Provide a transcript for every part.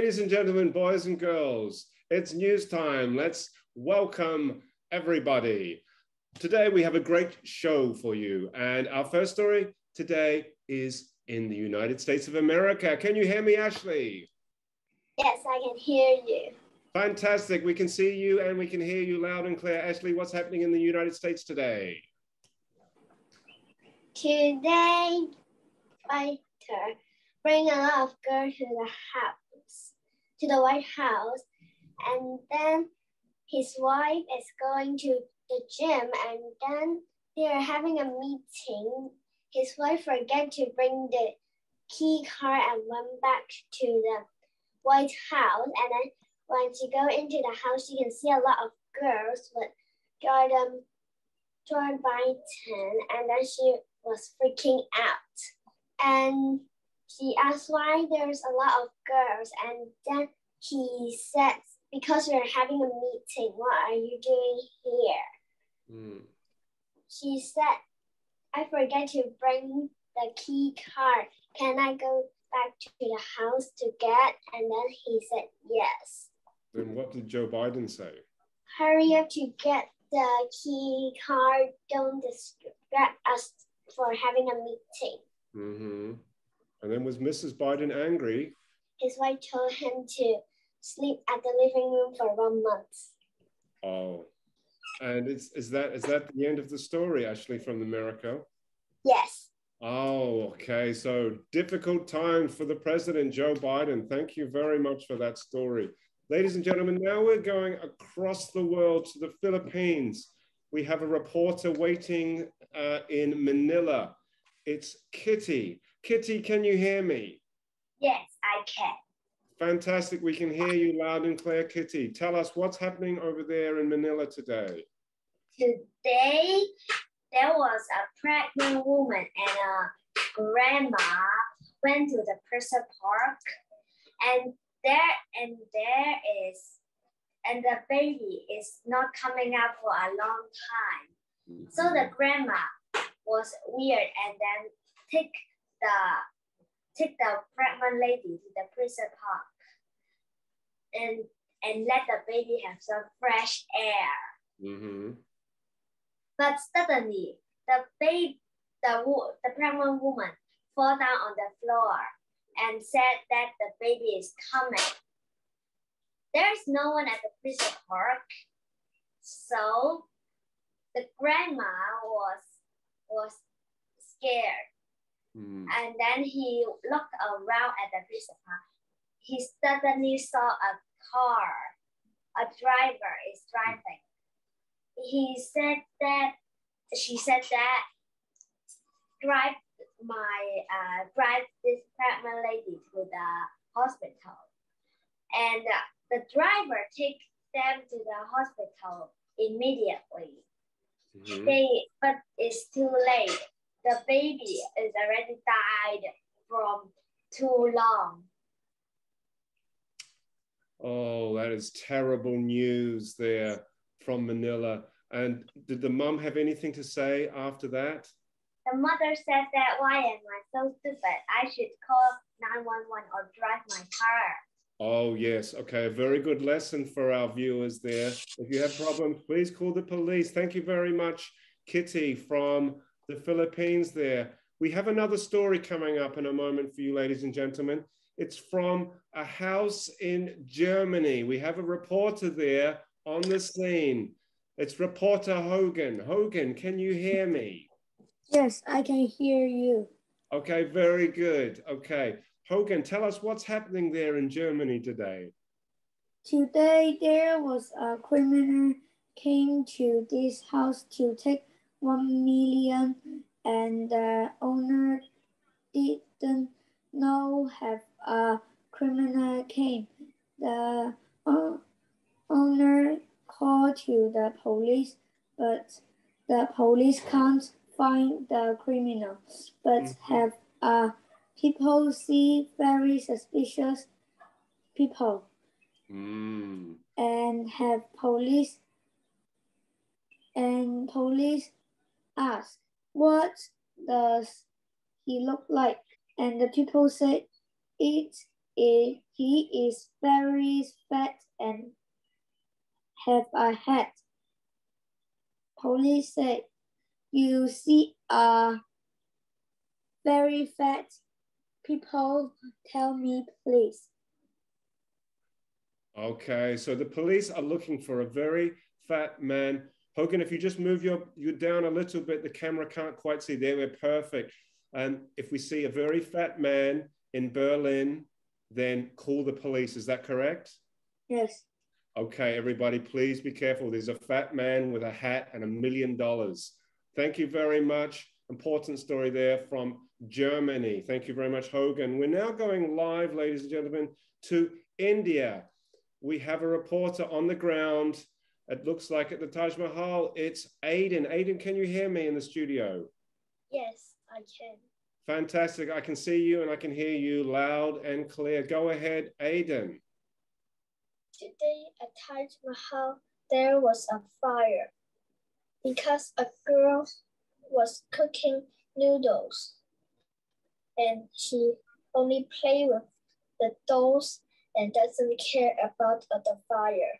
Ladies and gentlemen, boys and girls, it's news time. Let's welcome everybody. Today we have a great show for you. And our first story today is in the United States of America. Can you hear me, Ashley? Yes, I can hear you. Fantastic. We can see you and we can hear you loud and clear. Ashley, what's happening in the United States today? Today, fighter bring a lot of girls to the house, to the White House, and then his wife is going to the gym, and then they are having a meeting. His wife forget to bring the key card and went back to the White House, and then when she go into the house, she can see a lot of girls with Jordan, Jordan Biden, and then she was freaking out. And she asked why there's a lot of girls, and then he said, because we're having a meeting, what are you doing here? Mm. She said, I forget to bring the key card. Can I go back to the house to get? And then he said, yes. Then what did Joe Biden say? Hurry up to get the key card. Don't distract us for having a meeting. Mm-hmm. And then was Mrs. Biden angry? His wife told him to sleep at the living room for one month. Oh. And is, is that is that the end of the story, Ashley, from America? Yes. Oh, okay. So difficult time for the president, Joe Biden. Thank you very much for that story. Ladies and gentlemen, now we're going across the world to the Philippines. We have a reporter waiting uh, in Manila. It's Kitty. Kitty, can you hear me? Yes, I can. Fantastic. We can hear you loud and clear, Kitty. Tell us what's happening over there in Manila today. Today, there was a pregnant woman and a grandma went to the Presa Park and there and there is and the baby is not coming out for a long time. So the mm-hmm. grandma was weird and then take the take the pregnant lady to the prison park and and let the baby have some fresh air. Mm-hmm. But suddenly, the baby, the the pregnant woman, fall down on the floor and said that the baby is coming. There's no one at the prison park, so the grandma was was scared Mm. And then he looked around at the park. He suddenly saw a car. A driver is driving. He said that, she said that, drive my, uh, drive this pregnant lady to the hospital. And uh, the driver take them to the hospital immediately. Mm -hmm. They, but it's too late the baby is already died from too long. Oh, that is terrible news there from Manila. And did the mum have anything to say after that? The mother said that, why am I so stupid? I should call 911 or drive my car. Oh, yes. Okay. A very good lesson for our viewers there. If you have problems, please call the police. Thank you very much, Kitty from the Philippines there. We have another story coming up in a moment for you, ladies and gentlemen. It's from a house in Germany. We have a reporter there on the scene. It's reporter Hogan. Hogan, can you hear me? Yes, I can hear you. Okay, very good. Okay. Hogan, tell us what's happening there in Germany today. Today, there was a criminal came to this house to take one million and the owner didn't know have a criminal came. The uh, owner called to the police, but the police can't find the criminal, but mm-hmm. have uh, people see very suspicious people mm. and have police and police asked, What does he look like? And the people said, It i- he is very fat and have a hat. Police said, you see a very fat people, tell me please. Okay, so the police are looking for a very fat man. Hogan, if you just move your you down a little bit, the camera can't quite see. There, we're perfect. And if we see a very fat man in Berlin, then call the police. Is that correct? Yes. Okay, everybody, please be careful. There's a fat man with a hat and a million dollars. Thank you very much. Important story there from Germany. Thank you very much, Hogan. We're now going live, ladies and gentlemen, to India. We have a reporter on the ground. It looks like at the Taj Mahal, it's Aiden. Aiden, can you hear me in the studio? Yes, I can. Fantastic. I can see you and I can hear you loud and clear. Go ahead, Aiden. Today at Taj Mahal, there was a fire because a girl was cooking noodles and she only play with the dolls and doesn't care about the fire.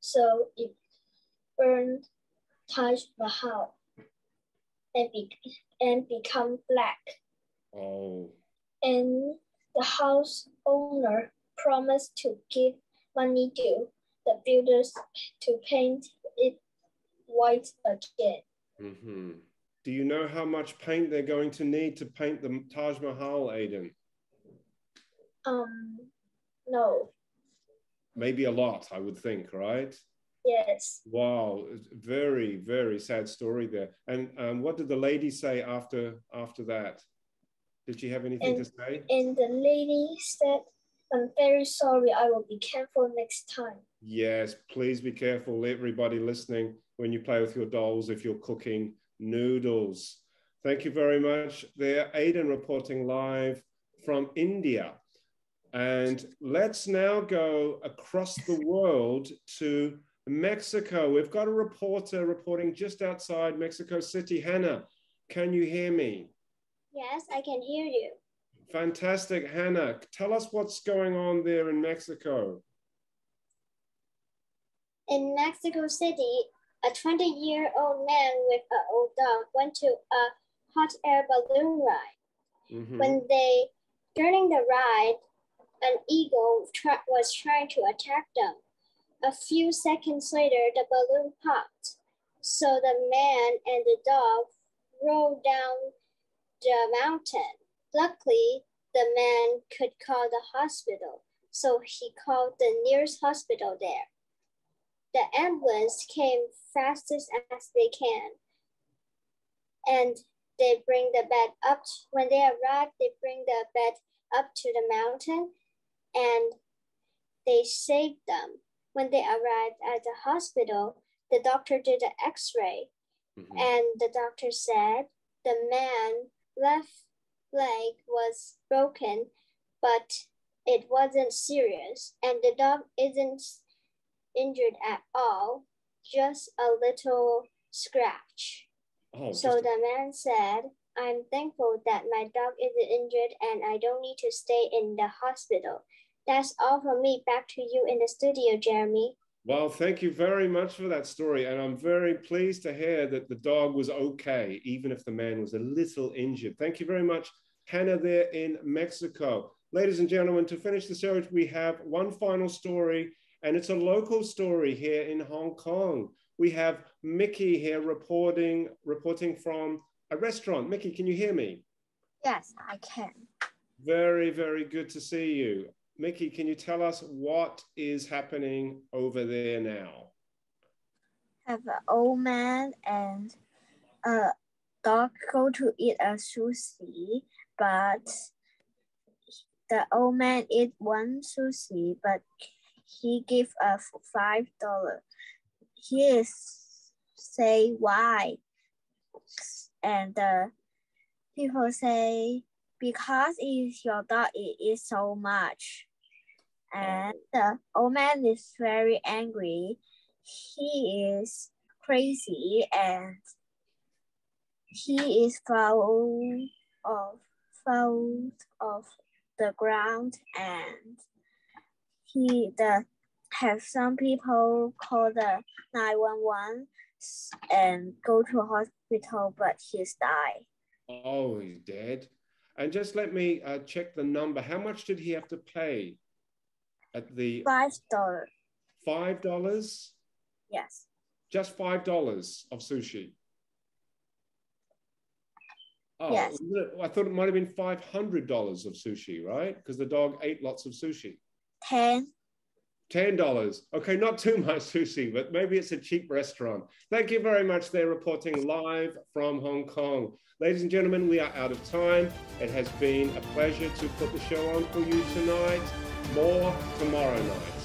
So it burned Taj Mahal and, be, and become black. Oh, And the house owner promised to give money to the builders to paint it white again. hmm Do you know how much paint they're going to need to paint the Taj Mahal, Aiden? Um, no, Maybe a lot, I would think, right? yes. Wow, very, very sad story there. And um, what did the lady say after after that? Did she have anything to say? And the lady said, I'm very sorry, I will be careful next time. Yes, please be careful, everybody listening, when you play with your dolls if you're cooking noodles. Thank you very much. There, Aiden reporting live from India. And let's now go across the world to Mexico. We've got a reporter reporting just outside Mexico City. Hannah, can you hear me? Yes, I can hear you. Fantastic, Hannah. Tell us what's going on there in Mexico. In Mexico City, a 20 year old man with an old dog went to a hot air balloon ride. Mhm. When they, during the ride, an eagle tra- was trying to attack them. A few seconds later, the balloon popped. So the man and the dog rolled down the mountain. Luckily, the man could call the hospital, so he called the nearest hospital there. The ambulance came fastest as they can, and they bring the bed up. When they arrive, they bring the bed up to the mountain, and they saved them. When they arrived at the hospital, the doctor did an X-ray, Mhm. and the doctor said the man left leg was broken, but it wasn't serious, and the dog isn't injured at all, just a little scratch. Oh, So just- the man said, I'm thankful that my dog isn't injured and I don't need to stay in the hospital. That's all from me. Back to you in the studio, Jeremy. Well, thank you very much for that story. And I'm very pleased to hear that the dog was okay, even if the man was a little injured. Thank you very much, Hannah, there in Mexico. Ladies and gentlemen, to finish the show, we have one final story, and it's a local story here in Hong Kong. We have Mickey here reporting, reporting from a restaurant. Mickey, can you hear me? Yes, I can. Very, very good to see you. Mickey, can you tell us what is happening over there now? have an old man and a dog go to eat a sushi, but the old man eat one sushi, but he give a five dollar. He is say why, and the people say because if your dog it so much, and the old man is very angry. He is crazy and he is full of full of the ground and he the have some people call the 911 and go to a hospital, but he's died. Oh, he's dead. And just let me uh, check the number. How much did he have to pay at the Five dollars. five dollars? Yes. Just five dollars of sushi. Oh, Yes. I thought it might have been five hundred dollars of sushi, right? Because the dog ate lots of sushi. Ten. Ten dollars. Okay, not too much sushi, but maybe it's a cheap restaurant. Thank you very much. They're reporting live from Hong Kong. Ladies and gentlemen, we are out of time. It has been a pleasure to put the show on for you tonight. More tomorrow night.